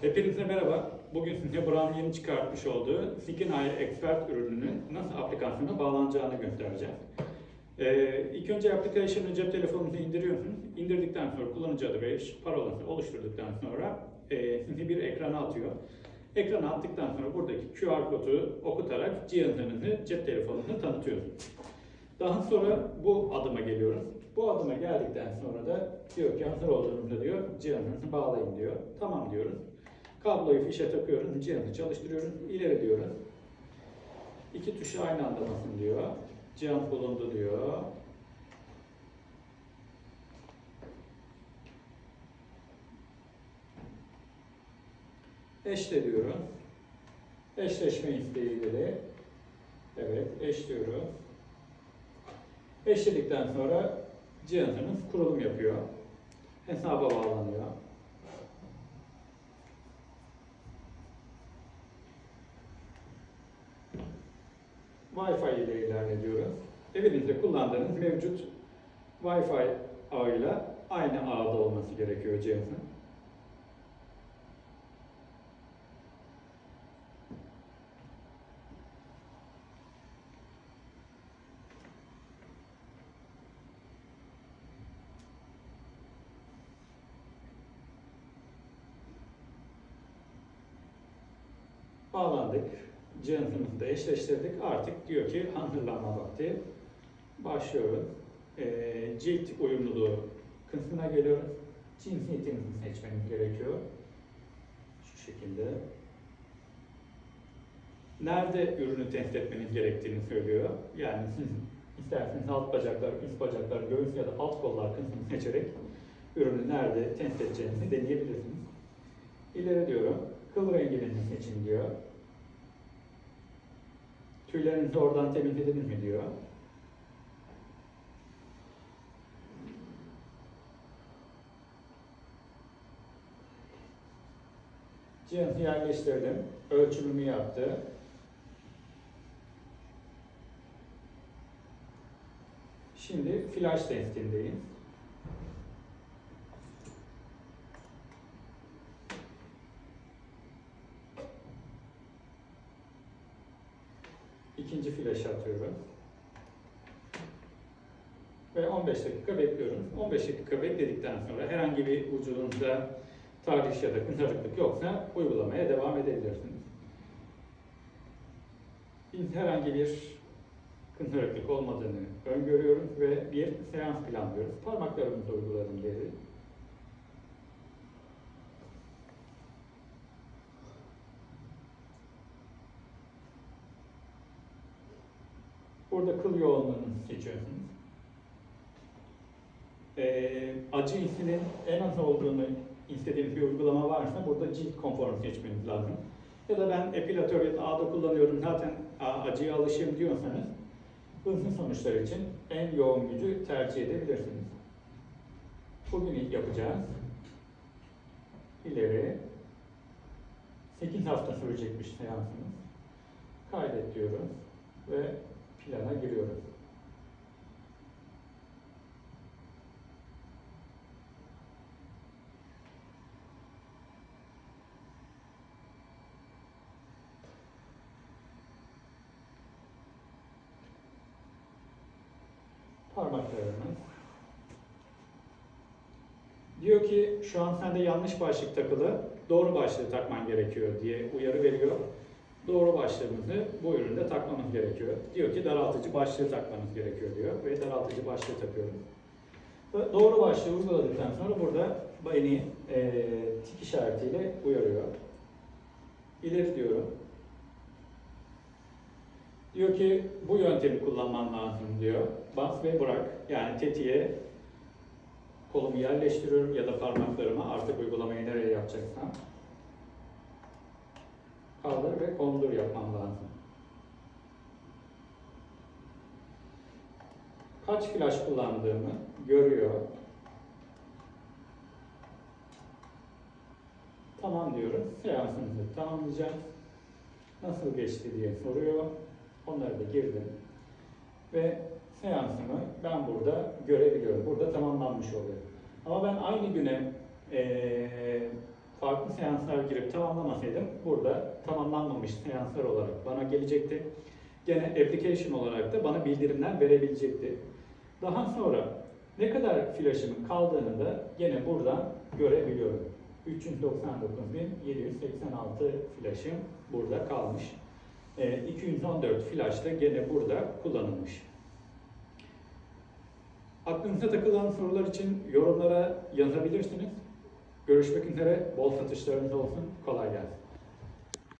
Hepinize merhaba. Bugün size Brown yeni çıkartmış olduğu Skin Eye Expert ürününün nasıl aplikasyona bağlanacağını göstereceğim. Ee, ilk önce application'ı cep telefonunuza indiriyorsunuz. İndirdikten sonra kullanıcı adı ve parolasını oluşturduktan sonra e, sizi bir ekrana atıyor. Ekrana attıktan sonra buradaki QR kodu okutarak cihazınızı, cep telefonunuzu tanıtıyorsunuz. Daha sonra bu adıma geliyoruz. Bu adıma geldikten sonra da diyor ki hazır olduğunuzda diyor cihazınızı bağlayın diyor. Tamam diyoruz. Kabloyu fişe takıyoruz, cihazı çalıştırıyoruz, ileri diyoruz. İki tuşu aynı anda basın diyor. Cihaz bulundu diyor. Eşle diyorum. Eşleşme isteğiyle. Evet, eşliyorum. Eşledikten sonra cihazınız kurulum yapıyor. Hesaba bağlanıyor. Wi-Fi ile ilerliyoruz. Evinizde kullandığınız mevcut Wi-Fi ağıyla aynı ağda olması gerekiyor cihazın. Bağlandık. Cihazımızı da eşleştirdik. Artık diyor ki hazırlanma vakti. Başlıyoruz. Ee, cilt uyumluluğu kısmına geliyoruz. Cinsiyetinizi seçmeniz gerekiyor. Şu şekilde. Nerede ürünü test etmeniz gerektiğini söylüyor. Yani siz isterseniz alt bacaklar, üst bacaklar, göğüs ya da alt kollar kısmını seçerek ürünü nerede test edeceğinizi deneyebilirsiniz. İleri diyorum. Kıl renginizi seçin diyor. Tüylerinizi oradan temizlediniz mi diyor. Cihazı yerleştirdim. Ölçümümü yaptı. Şimdi flash testindeyim. İkinci flaşı atıyorum. Ve 15 dakika bekliyorum. 15 dakika bekledikten sonra herhangi bir vücudunuzda tahriş ya da kızarıklık yoksa uygulamaya devam edebilirsiniz. Herhangi bir kızarıklık olmadığını öngörüyoruz ve bir seans planlıyoruz. Parmaklarımızı uygulayalım dedi. Burada kıl yoğunluğunu seçiyorsunuz. Ee, acı hissinin en az olduğunu istediğiniz bir uygulama varsa burada cilt konforunu seçmeniz lazım. Ya da ben epilatör ya da ağda kullanıyorum zaten acıya alışayım diyorsanız hızlı sonuçlar için en yoğun gücü tercih edebilirsiniz. Bugün ilk yapacağız. İleri 8 hafta sürecekmiş seansımız. Kaydet diyorum ve plana giriyoruz. Parmaklarını. Diyor ki şu an sende yanlış başlık takılı, doğru başlığı takman gerekiyor diye uyarı veriyor doğru başlığımızı bu üründe takmamız gerekiyor. Diyor ki daraltıcı başlığı takmanız gerekiyor diyor ve daraltıcı başlığı takıyorum. Doğru başlığı uyguladıktan sonra burada beni e, tik işaretiyle uyarıyor. İleri diyorum. Diyor ki bu yöntemi kullanman lazım diyor. Bas ve bırak. Yani tetiğe kolumu yerleştiriyorum ya da parmaklarımı artık uygulamayı nereye yapacaksam kaldır ve kondur yapmam lazım. Kaç flash kullandığımı görüyor. Tamam diyorum. Seansımızı tamamlayacağız. Nasıl geçti diye soruyor. Onları da girdim. Ve seansımı ben burada görebiliyorum. Burada tamamlanmış oluyor. Ama ben aynı güne ee, farklı seanslar girip tamamlamasaydım burada tamamlanmamış seanslar olarak bana gelecekti. Gene application olarak da bana bildirimler verebilecekti. Daha sonra ne kadar flaşımın kaldığını da gene buradan görebiliyorum. 399.786 flaşım burada kalmış. Ee, 214 flash da gene burada kullanılmış. Aklınıza takılan sorular için yorumlara yazabilirsiniz. Görüşmek üzere, bol satışlarınız olsun, kolay gelsin.